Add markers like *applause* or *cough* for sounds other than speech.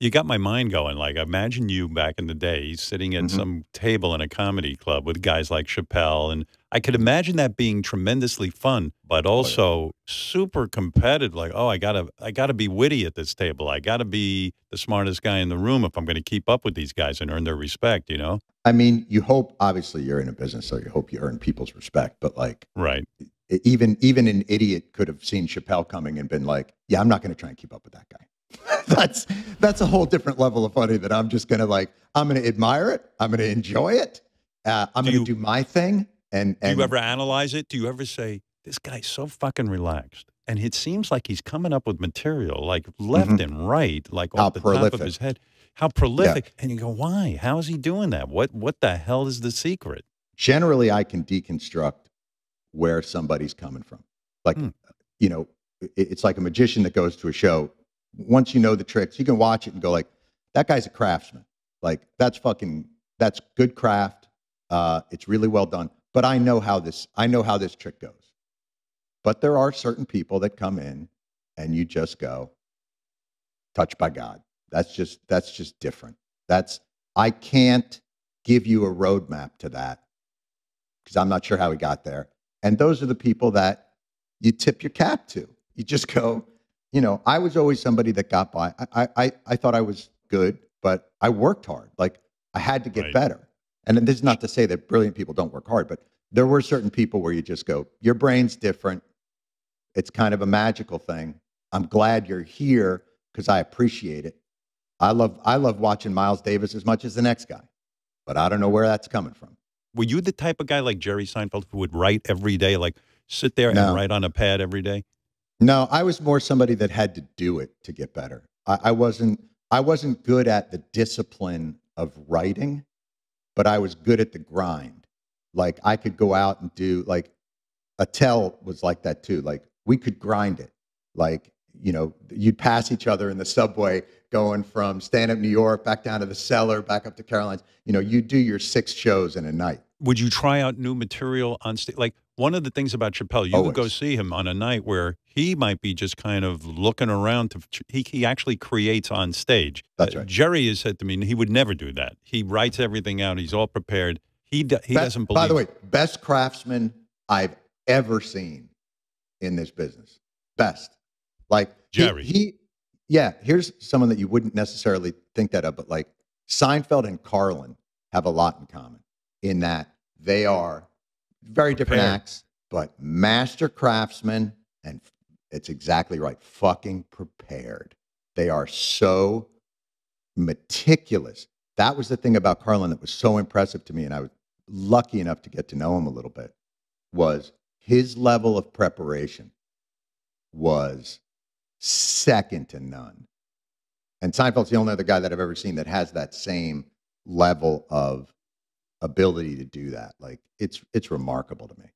You got my mind going. Like, imagine you back in the day sitting at Mhm. some table in a comedy club with guys like Chappelle. And I could imagine that being tremendously fun, but also super competitive. Like, oh, I gotta, I gotta be witty at this table. I gotta be the smartest guy in the room if I'm going to keep up with these guys and earn their respect. You know? I mean, you hope obviously you're in a business, so you hope you earn people's respect. But like, Right. even even an idiot could have seen Chappelle coming and been like, "Yeah, I'm not going to try and keep up with that guy." *laughs* that's that's a whole different level of funny that I'm just going to like. I'm going to admire it. I'm going to enjoy it. Uh, I'm Do going you- do my thing. And Do you ever analyze it? Do you ever say, this guy's so fucking relaxed? And it seems like he's coming up with material like left Mhm. and right, like How off the top of his head. How prolific. And you go, why? How is he doing that? What what the hell is the secret? generally, I can deconstruct where somebody's coming from. Like, Hmm. you know, it, it's like a magician that goes to a show. Once you know the tricks, you can watch it and go like, "That guy's a craftsman." Like, that's fucking that's good craft. Uh, it's really well done. But I know how this I know how this trick goes. But there are certain people that come in and you just go, touched by God. That's just that's just different. That's I can't give you a roadmap to that because I'm not sure how he got there. And those are the people that you tip your cap to. You just go, you know, I was always somebody that got by. I I I thought I was good, but I worked hard. Like I had to get Right. better. And then this is not to say that brilliant people don't work hard, but there were certain people where you just go, your brain's different. It's kind of a magical thing. I'm glad you're here because I appreciate it. I love I love watching Miles Davis as much as the next guy, but I don't know where that's coming from. Were you the type of guy like Jerry Seinfeld who would write every day, like sit there No. and write on a pad every day? No, I was more somebody that had to do it to get better. I, I wasn't I wasn't good at the discipline of writing, but I was good at the grind. Like I could go out and do like Attell was like that too. Like we could grind it. Like, you know, you'd pass each other in the subway going from stand up New York back down to the cellar, back up to Caroline's. You know, you do your six shows in a night. Would you try out new material on stage? Like one of the things about Chappelle, you would go see him on a night where he might be just kind of looking around to. He, he actually creates on stage. That's Uh, right. Jerry has said to me he would never do that. He writes everything out. He's all prepared. He do, he Be- doesn't believe. By the way, best craftsman I've ever seen in this business. Best. Like he- Jerry. He, yeah, here's someone that you wouldn't necessarily think that of, but like Seinfeld and Carlin have a lot in common in that they are very different Prepared. acts, but master craftsmen, and it's exactly right, fucking prepared. They are so meticulous. That was the thing about Carlin that was so impressive to me, and I was lucky enough to get to know him a little bit. Was his level of preparation was second to none. And Seinfeld's the only other guy that I've ever seen that has that same level of ability to do that. Like it's it's remarkable to me.